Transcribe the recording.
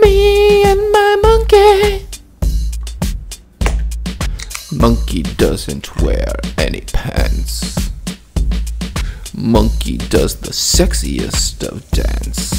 Me and my monkey. Monkey doesn't wear any pants. Monkey does the sexiest of dances.